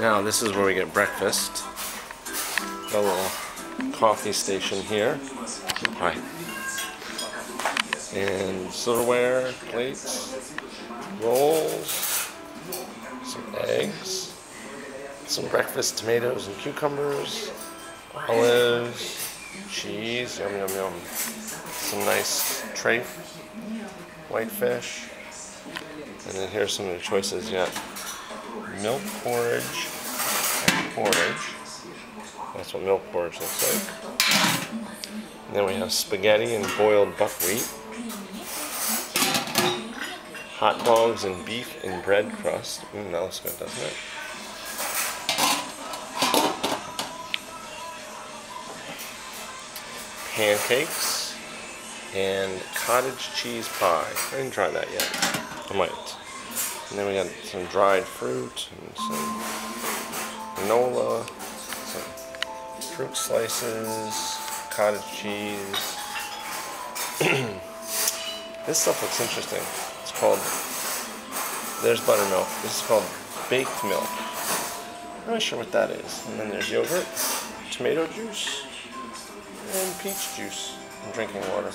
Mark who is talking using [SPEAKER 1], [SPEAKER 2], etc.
[SPEAKER 1] Now this is where we get breakfast. Got a little coffee station here. Hi. And silverware, plates, rolls, some eggs, some breakfast tomatoes and cucumbers, olives, cheese, yum yum yum. Some nice trafe, white fish. And then here's some of the choices yet. Milk porridge and porridge. That's what milk porridge looks like. And then we have spaghetti and boiled buckwheat. Hot dogs and beef and bread crust. Mm, that looks good, doesn't it? Pancakes and cottage cheese pie. I didn't try that yet. I might. And then we got some dried fruit and some granola, some fruit slices, cottage cheese. this stuff looks interesting. It's called, there's buttermilk. This is called baked milk. I'm not sure what that is. And then there's yogurt, tomato juice, and peach juice and drinking water.